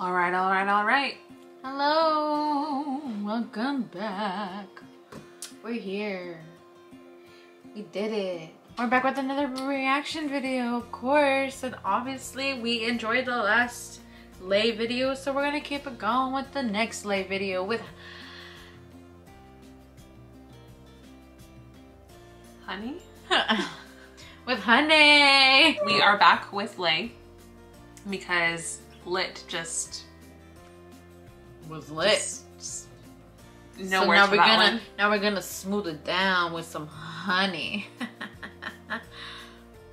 All right, all right, all right. Hello, welcome back. We're here. We did it. We're back with another reaction video, of course. And obviously we enjoyed the last Lay video, so we're gonna keep it going with the next Lay video with honey. with honey. We are back with Lay because lit just was lit. just, just no so now we're gonna one. now we're gonna smooth it down with some honey.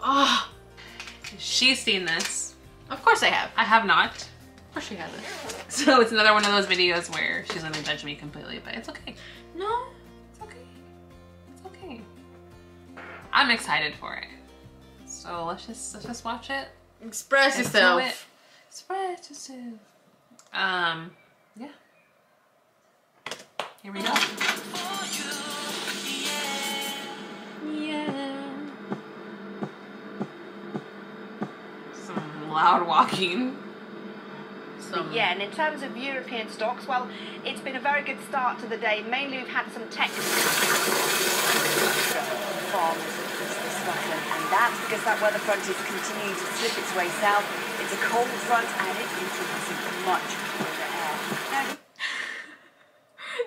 oh, She's seen this. of course I have. I have not. Of course she hasn't. So it's another one of those videos where she's gonna judge me completely, but it's okay. No, It's okay. It's okay. I'm excited for it. So let's just let's just watch it. express yourself. it. Yourself. Um, yeah. Here we go. Yeah. Some loud walking. Some Yeah, and in terms of European stocks, well, it's been a very good start to the day. Mainly, we've had some tech farmers Scotland, and that's because that weather front is continuing to slip its way south. It's a cold front, and it's introducing much colder air. Now,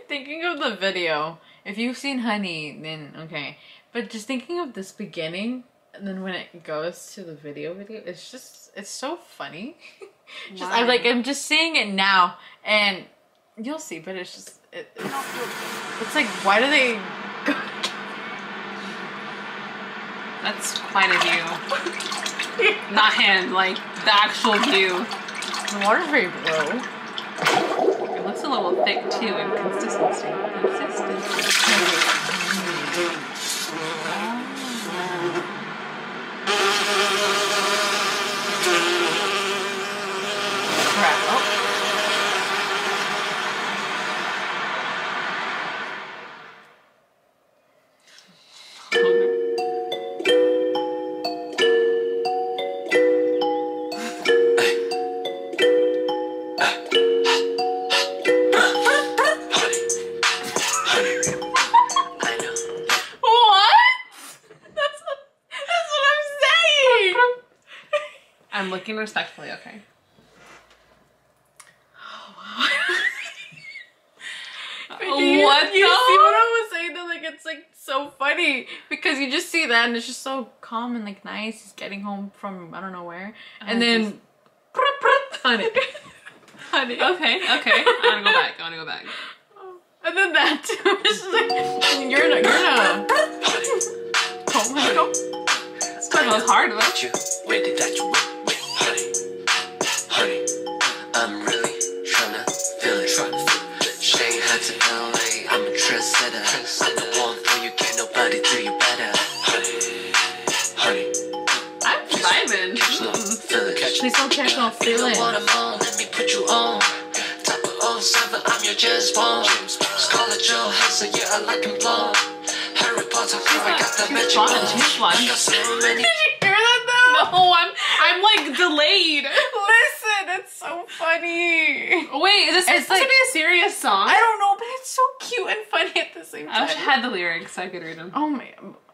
thinking of the video. If you've seen Honey, then okay. But just thinking of this beginning, and then when it goes to the video video, it's just it's so funny. just I'm like I'm just seeing it now, and you'll see. But it's just, it, it's like why do they? That's quite a view. Not hand, like the actual view. The water's very low. It looks a little thick too in consistency. Consistency. I'm respectfully, okay? Do you, What you the- see what I was saying? Though, like it's like so funny because you just see that and it's just so calm and like nice. He's getting home from I don't know where, and then honey, honey, Okay, okay. I wanna go back. I wanna go back. and then that too. It's just like you're not. you're not. a oh my god. This one was hard, but you where did that you Please don't catch no you know feeling. what i'm on let me put you on top of 07 i'm your James Bond Scarlett Johansson yeah I like him blonde Harry Potter girl I got that magic blonde, bond she's blonde. I got so many Did you hear that though? No, I'm I'm like delayed. Listen, it's so funny. Wait, is this It's supposed to be a serious song? I don't know, but it's so cute and funny at the same I wish I had the lyrics so I could read them. Oh my,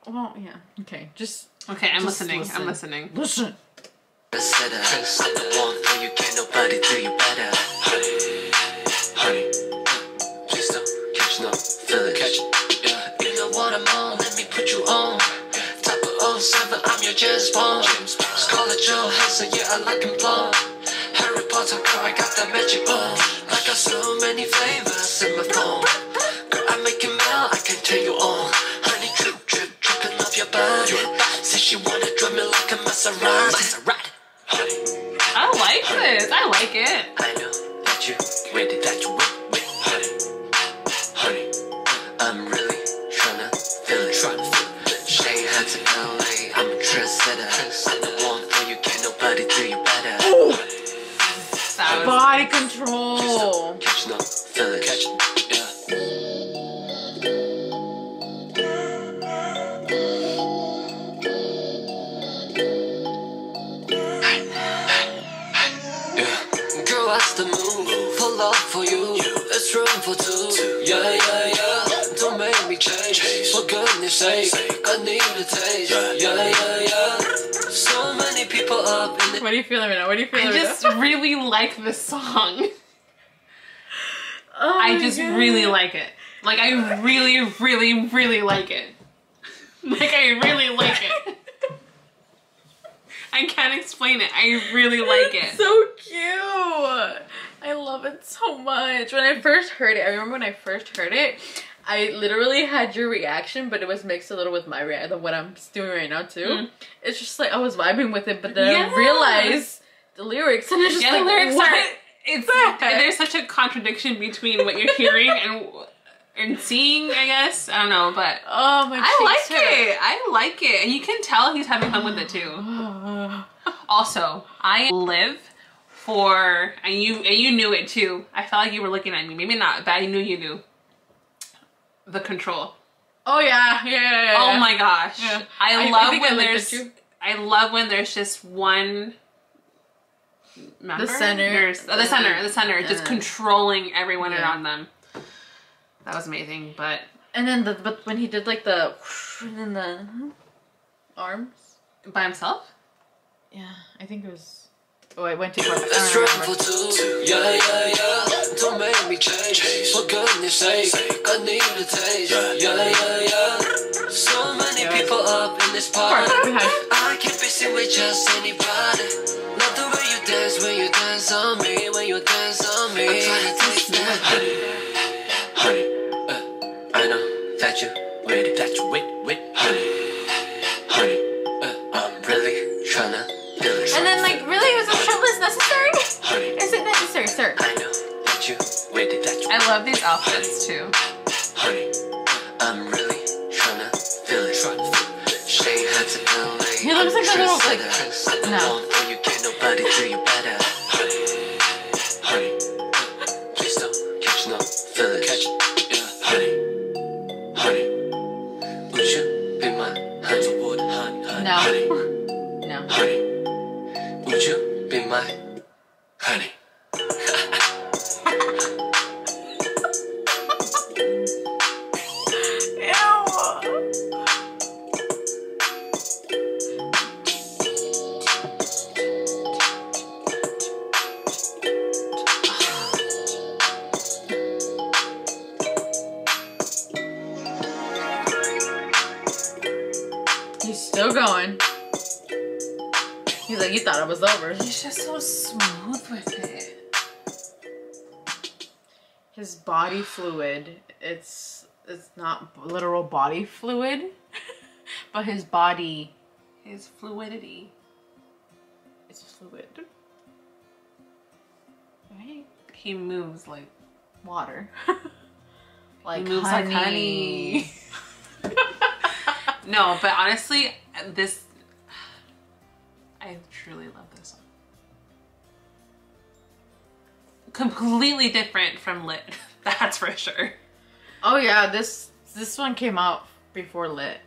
well, yeah. Okay, just Okay, I'm Just listening. listen. I'm listening. listen. I'm the one for you, can't nobody do you better. Honey, honey, please don't catch no feel it. Catch it, yeah. You know what I'm on, let me put you on. Top of 07, I'm your James Bond. Scarlett Johansson, yeah, I like him blonde. Harry Potter, girl, I got that magic bond. I got so many flavors in my phone. Girl, I make you melt, I can turn you on. Honey, drip, drip, dripping off your body. Say she wanna drive me like a Maserati. Maserati. Honey, I like it. I know that you ready, that you wait, wait, honey, honey. I'm really tryna feel it, tryna feel it. Shanghai to LA, I'm a trendsetter. Yeah. Girl, watch the move. Pull up for you. It's room for two. Yeah, yeah, yeah. Don't make me change. For goodness sake, I need a taste. Yeah, yeah, yeah. So many people up in the What are you feeling right now? What are you feeling I right just now? really like this song. Oh I just God. really like it. Like I really, really, really like it. Like I really like it. I can't explain it. I really like it. so cute. I love it so much. When I first heard it, I remember when I first heard it, I literally had your reaction, but it was mixed a little with my reaction, of what I'm doing right now too. Mm. It's just like I was vibing with it, but then Yeah. I realized the lyrics, and it's just Yeah, like the lyrics what? are. It's the there's such a contradiction between what you're hearing and and seeing. I guess I don't know, but Oh my! I like hurt. it. I like it, and you can tell he's having fun with it too. Also, I live for and you and you knew it too. I felt like you were looking at me. Maybe not, but I knew you knew. The control. Oh yeah, yeah, yeah. yeah, Oh yeah. my gosh. Yeah. I, I- I love I when looked there's. I love when there's just one member. center. There's, uh, the center, the center, just controlling everyone around them. That was amazing, but And then the but when he did like the and then the arms. by himself? Yeah, I think it was. Oh, I went too far. I It's don't room remember. for two. Yeah, yeah, yeah. Don't make me change. For goodness sake, I need a taste. Yeah, yeah, yeah. So many Yeah. people up in this Far party. I can't be seen with just anybody. Love the way you dance when you dance on me, when you dance on me. I'm trying to taste that He looks like a little, like- no. Still going. He's like, you thought it was over. He's just so smooth with it. His body fluid. It's it's not literal body fluid, but his body His fluidity. is fluid. Right? He moves like Water. like he moves honey. like honey. no, but honestly, this I truly love this one. Completely different from Lit. That's for sure. Oh yeah, this this one came out before lit.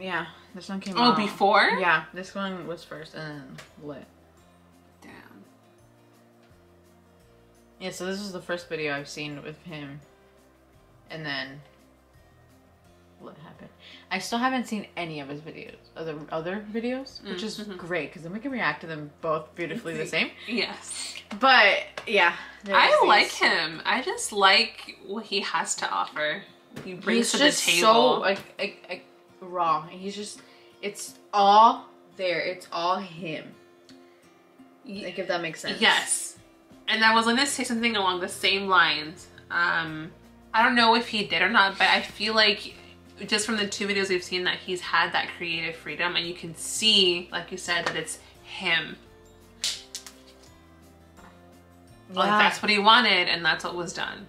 Yeah, this one came Oh, out Oh, before? Yeah, this one was first and then lit. Damn. Yeah, so this is the first video I've seen with him, and then lit happened. I still haven't seen any of his videos, other other videos, which is Mhm. great because then we can react to them both beautifully the same. Yes. But yeah, I like him. I just like what he has to offer. He brings He's to the table. so like, like, like raw. He's just it's all there. It's all him. Like if that makes sense. Yes. And I was going to say something along the same lines. Um, I don't know if he did or not, but I feel like just from the two videos we've seen that he's had that creative freedom and you can see, like you said, that it's him. Like Yeah. that's what he wanted and that's what was done.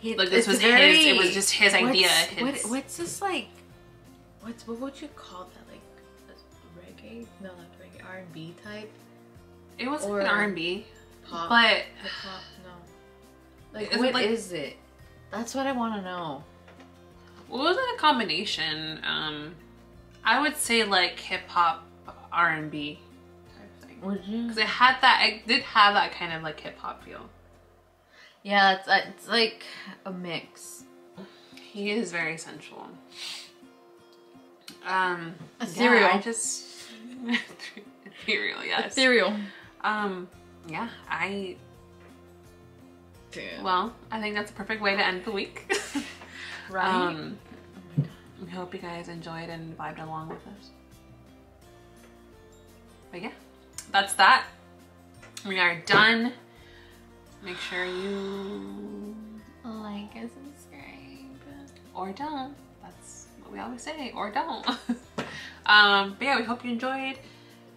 He, Like, this was his- it was just his idea, What's, his- What, what's this like? What's what would you call that? Like a reggae? No, not reggae. R and B type It was Or- like an R&B, pop. but hip hop. No. Like what like- is it? That's what I want to know. Was it a combination? Um, I would say like hip hop, R and B type thing. Would you? because it had that. It did have that kind of like hip hop feel. Yeah, it's, uh, it's like a mix. He is very sensual. Um, A yeah. I just ethereal. Yes. Ethereal. Um, yeah, I Dude. well, I think that's a perfect way to end the week. right? Um, we hope you guys enjoyed and vibed along with us. But yeah, that's that. We are done. Make sure you like and subscribe. or don't. That's what we always say, or don't. um, but yeah, we hope you enjoyed.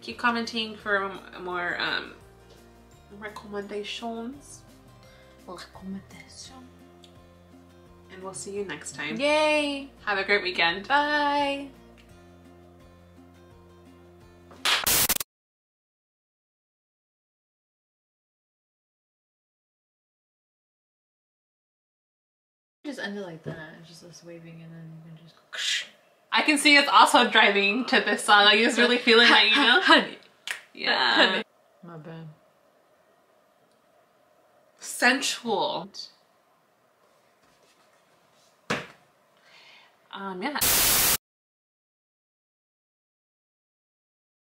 Keep commenting for more um, recommendations, Recommendation. And we'll see you next time. Yay! Have a great weekend. Bye! Just end it like that. It's just us waving and then you can just I can see us also driving to this song. Like, he's really feeling that, you know? honey. Yeah. My bad. Sensual. Um, yeah.